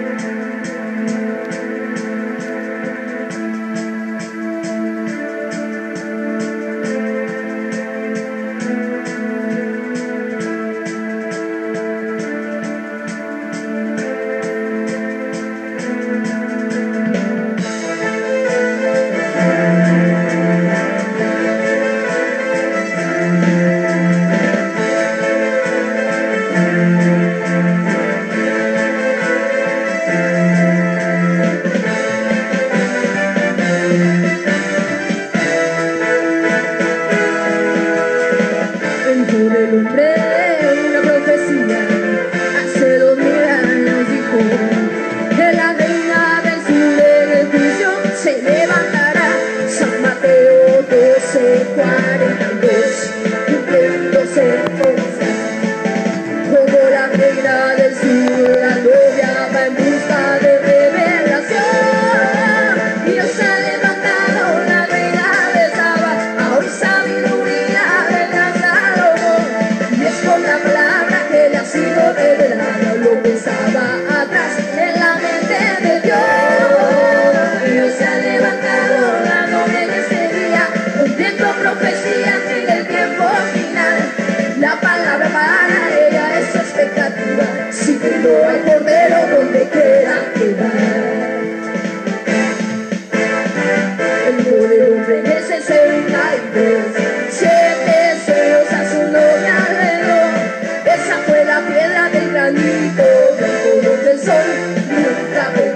Música siguiendo al cordero donde quiera que va. El poder hombre en el 62, siete ceros a su nombre alrededor. Esa fue la piedra del granito, del color del sol, nunca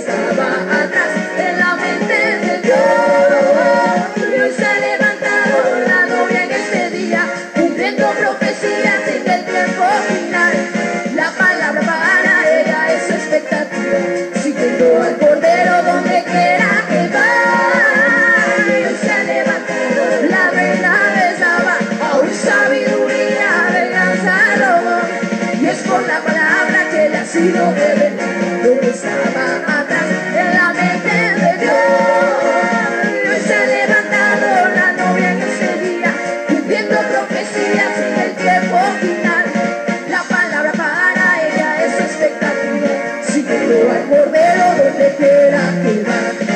estaba atrás de la mente del yo. Y se ha levantado la novia en este día, cumpliendo profecías en el tiempo final. La palabra para ella es expectativa, siguiendo al cordero donde quiera que va. Y se ha levantado la reina de Saba, aún sabiduría, venganza, lobo. Y es por la palabra que le ha sido pero donde quiera que vas.